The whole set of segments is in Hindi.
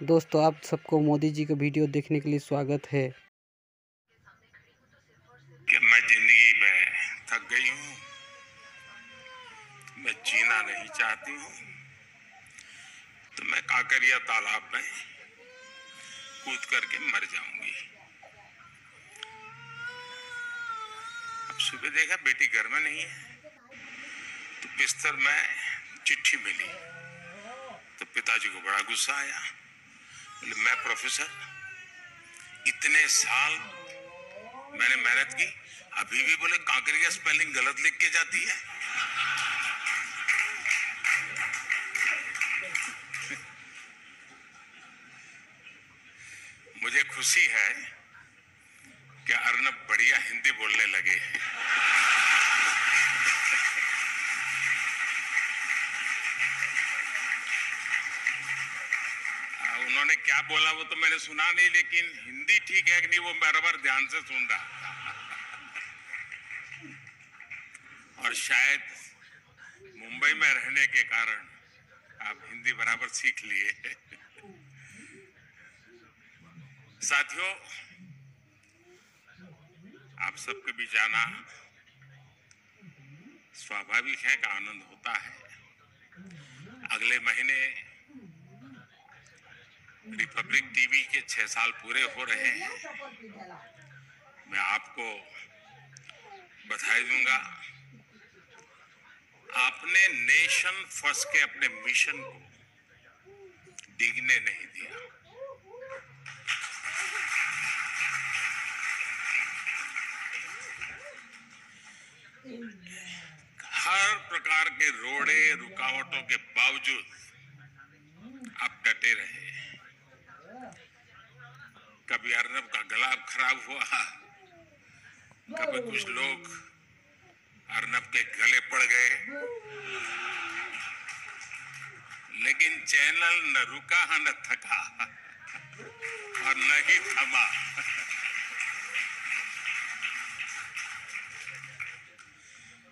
दोस्तों, आप सबको मोदी जी का वीडियो देखने के लिए स्वागत है। कि मैं ज़िंदगी में थक गई हूँ, मैं जीना नहीं चाहती हूँ तो मैं काकरिया तालाब में कूद करके मर जाऊँगी। अब सुबह देखा, बेटी घर में नहीं है तो बिस्तर में चिट्ठी मिली तो पिताजी को बड़ा गुस्सा आया। मैं प्रोफेसर, इतने साल मैंने मेहनत की, अभी भी बोले कांकरिया स्पेलिंग गलत लिख के जाती है। मुझे खुशी है कि अर्नब बढ़िया हिंदी बोलने लगे हैं आ, उन्होंने क्या बोला वो तो मैंने सुना नहीं, लेकिन हिंदी ठीक है कि नहीं, वो बराबर ध्यान से सुन रहा। और शायद मुंबई में रहने के कारण आप हिंदी बराबर सीख लिए साथियों, आप सबके बीच आना स्वाभाविक है का आनंद होता है अगले महीने रिपब्लिक टीवी के छह साल पूरे हो रहे हैं। मैं आपको बधाई दूँगा। आपने नेशन फ़र्स्ट के अपने मिशन को डिगने नहीं दिया। हर प्रकार के रोड़े, रुकावटों के बावजूद आप डटे रहे। कभी अर्नब का गला खराब हुआ। कभी कुछ लोग अर्नब के गले पड़ गए। लेकिन चैनल न रुका न थका और न ही थमा।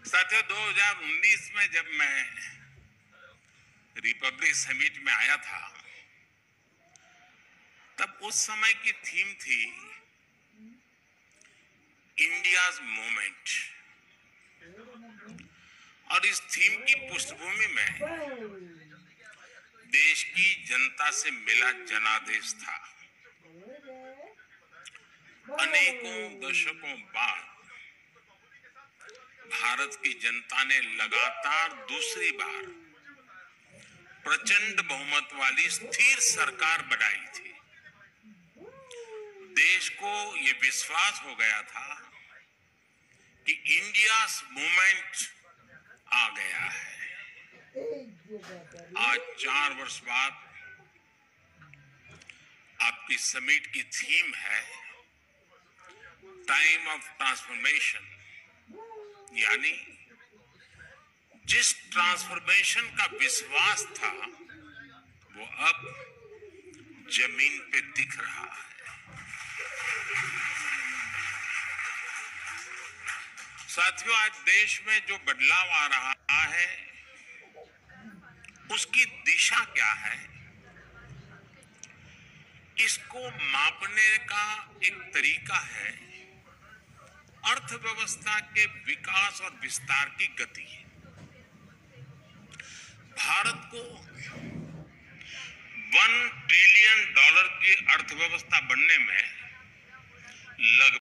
साथियों 2019 में जब मैं रिपब्लिक समिट में आया था तब उस समय की थीम थी इंडियाज मूवमेंट और इस थीम की पृष्ठभूमि में देश की जनता से मिला जनादेश था। अनेकों दशकों बाद भारत की जनता ने लगातार दूसरी बार प्रचंड बहुमत वाली स्थिर सरकार बनाई थी। देश को ये विश्वास हो गया था कि इंडिया मूवमेंट आ गया है। आज चार वर्ष बाद आपकी समिट की थीम है टाइम ऑफ़ ट्रांसफॉर्मेशन यानी जिस ट्रांसफॉर्मेशन का विश्वास था, वो अब ज़मीन पे दिख रहा है। साथियों, आज देश में जो बदलाव आ रहा है, उसकी दिशा क्या है? इसको मापने का एक तरीका है। अर्थव्यवस्था के विकास और विस्तार की गति। भारत को वन ट्रिलियन डॉलर की अर्थव्यवस्था बनने में